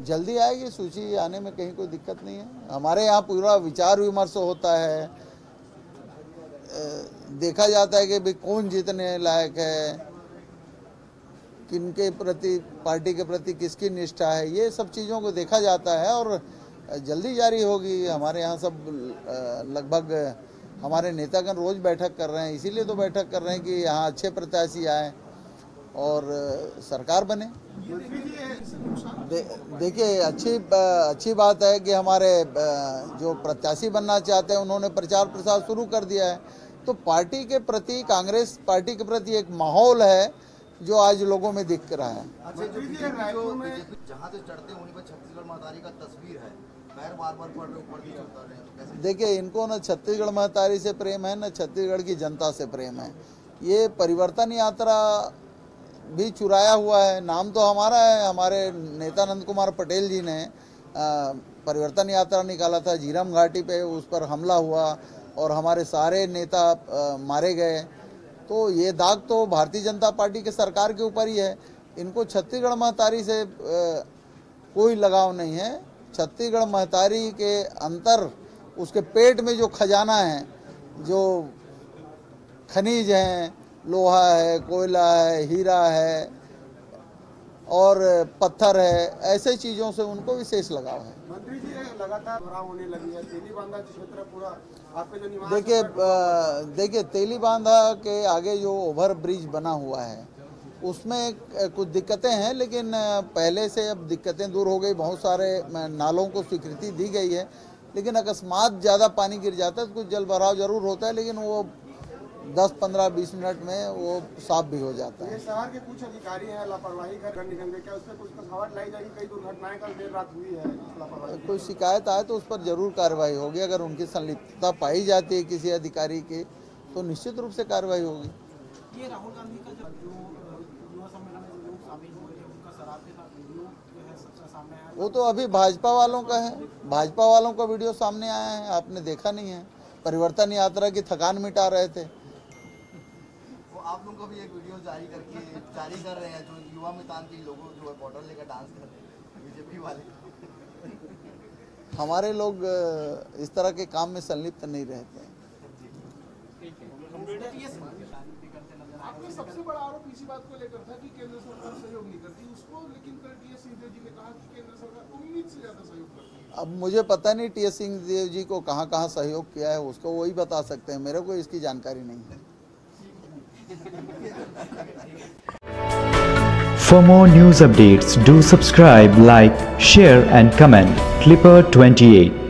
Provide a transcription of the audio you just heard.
जल्दी आएगी, सूची आने में कहीं कोई दिक्कत नहीं है। हमारे यहाँ पूरा विचार विमर्श होता है। देखा जाता है कि भाई कौन जीतने लायक है, किनके प्रति, पार्टी के प्रति किसकी निष्ठा है, ये सब चीज़ों को देखा जाता है और जल्दी जारी होगी। हमारे यहाँ सब लगभग हमारे नेतागण रोज बैठक कर रहे हैं, इसीलिए तो बैठक कर रहे हैं कि यहाँ अच्छे प्रत्याशी आए। और सरकार बने। दे, देखिए अच्छी अच्छी बात है कि हमारे जो प्रत्याशी बनना चाहते हैं उन्होंने प्रचार प्रसार शुरू कर दिया है। तो पार्टी के प्रति कांग्रेस पार्टी के प्रति एक माहौल है जो आज लोगों में दिख रहा है। अच्छा तो देखिए इनको न छत्तीसगढ़ महतारी से प्रेम है न छत्तीसगढ़ की जनता से प्रेम है। ये परिवर्तन यात्रा भी चुराया हुआ है। नाम तो हमारा है। हमारे नेता नंद कुमार पटेल जी ने परिवर्तन यात्रा निकाला था झीरम घाटी पे। उस पर हमला हुआ और हमारे सारे नेता मारे गए। तो ये दाग तो भारतीय जनता पार्टी के सरकार के ऊपर ही है। इनको छत्तीसगढ़ महतारी से कोई लगाव नहीं है। छत्तीसगढ़ महतारी के अंतर, उसके पेट में जो खजाना है, जो खनिज हैं लोहा है कोयला है हीरा है और पत्थर है ऐसे चीज़ों से उनको विशेष लगाव है। मंत्री जी लगातार होने लगी है। तेली बांधा क्षेत्र पूरा देखिए देखिए तेली बांधा के आगे जो ओवर ब्रिज बना हुआ है उसमें कुछ दिक्कतें हैं लेकिन पहले से अब दिक्कतें दूर हो गई। बहुत सारे नालों को स्वीकृति दी गई है लेकिन अकस्मात ज़्यादा पानी गिर जाता है तो कुछ जल भराव ज़रूर होता है लेकिन वो 10 15 20 मिनट में वो साफ़ भी हो जाता है। शहर के कुछ अधिकारी हैं लापरवाही कर निगम के क्या उस पर कुछ खबर लाई जाएगी? कई दुर्घटनाएँ कल देर रात हुई है लापरवाही कोई शिकायत आए तो उस पर ज़रूर कार्रवाई होगी। अगर उनकी संलिप्तता पाई जाती है किसी अधिकारी की तो निश्चित रूप से कार्रवाई होगी। ये राहुल गांधी का जब जो युवा सम्मेलन में लोग शामिल हुए उनका शराब के साथ वीडियो जो है सबसे सामने आया। वो तो अभी भाजपा वालों का है। भाजपा वालों का वीडियो सामने आया है आपने देखा नहीं है। परिवर्तन यात्रा की थकान मिटा रहे थे। आप लोग का भी एक वीडियो जारी करके जारी कर रहे हैं जो युवा मितान के लोगों जो है बॉर्डर लेकर डांस कर रहे हैं बीजेपी वाले। हमारे लोग इस तरह के काम में संलिप्त नहीं रहते हैं। आपका सबसे बड़ा आरोप इसी बात को लेकर था कि केंद्र सरकार सहयोग नहीं करती। उसको लेकिन कल टी एस सिंहदेव जी ने कहा कि केंद्र सरकार उम्मीद से ज़्यादा सहयोग करती है। अब मुझे पता नहीं टी एस सिंह देव जी को कहाँ कहाँ सहयोग किया है उसको वही बता सकते हैं। मेरे को इसकी जानकारी नहीं है। For more news updates, do subscribe, like, share, and comment. Clipper 28.